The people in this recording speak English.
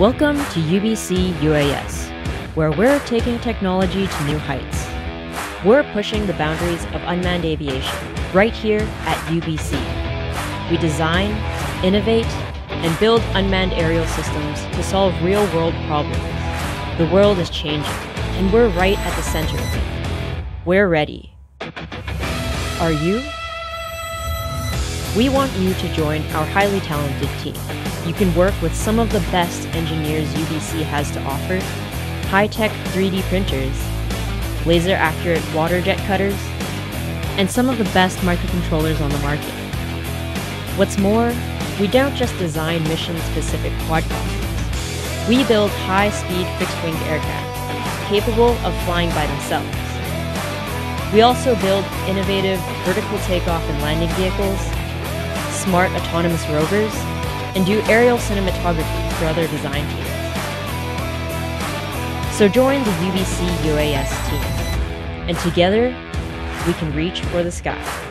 Welcome to UBC UAS, where we're taking technology to new heights. We're pushing the boundaries of unmanned aviation right here at UBC. We design, innovate, and build unmanned aerial systems to solve real world problems. The world is changing, and we're right at the center of it. We're ready. Are you? We want you to join our highly talented team. You can work with some of the best engineers UBC has to offer high tech 3D printers, laser accurate water jet cutters, and some of the best microcontrollers on the market. What's more, we don't just design mission specific quadcopters. We build high speed fixed wing aircraft capable of flying by themselves. We also build innovative vertical takeoff and landing vehicles, smart autonomous rovers, and do aerial cinematography for other design teams. So join the UBC UAS team, and together we can reach for the sky.